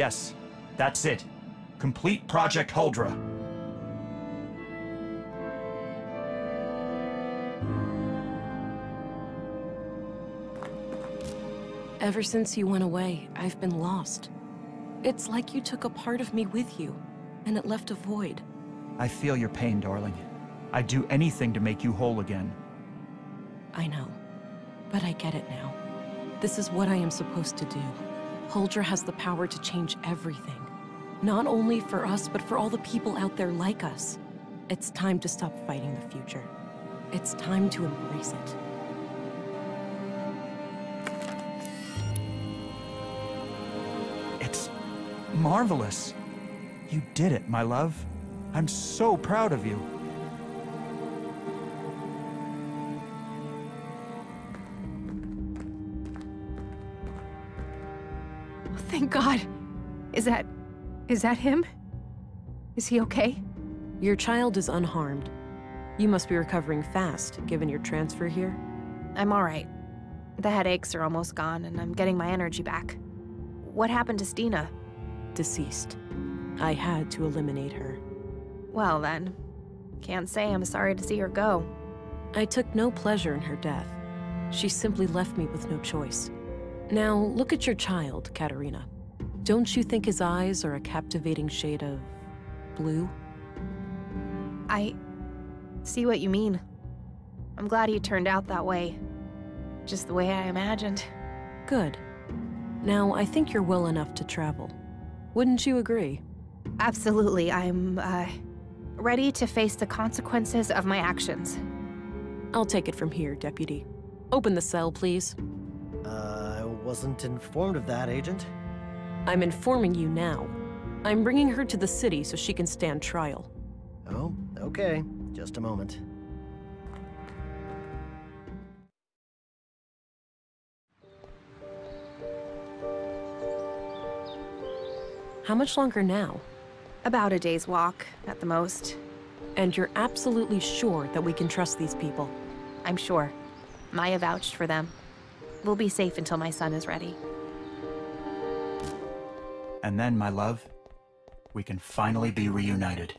Yes, that's it. Complete Project Huldra. Ever since you went away, I've been lost. It's like you took a part of me with you, and it left a void. I feel your pain, darling. I'd do anything to make you whole again. I know, but I get it now. This is what I am supposed to do. Huldra has the power to change everything. Not only for us, but for all the people out there like us. It's time to stop fighting the future. It's time to embrace it. It's marvelous. You did it, my love. I'm so proud of you. Thank God. Is that... is that him? Is he okay? Your child is unharmed. You must be recovering fast, given your transfer here. I'm alright. The headaches are almost gone, and I'm getting my energy back. What happened to Stina? Deceased. I had to eliminate her. Well then, can't say I'm sorry to see her go. I took no pleasure in her death. She simply left me with no choice. Now, look at your child, Katerina. Don't you think his eyes are a captivating shade of... blue? I see what you mean. I'm glad he turned out that way. Just the way I imagined. Good. Now, I think you're well enough to travel. Wouldn't you agree? Absolutely, I'm, uh, ready to face the consequences of my actions. I'll take it from here, Deputy. Open the cell, please. I wasn't informed of that, Agent. I'm informing you now. I'm bringing her to the city so she can stand trial. Oh, okay. Just a moment. How much longer now? About a day's walk, at the most. And you're absolutely sure that we can trust these people? I'm sure. Maya vouched for them. We'll be safe until my son is ready. And then, my love, we can finally be reunited.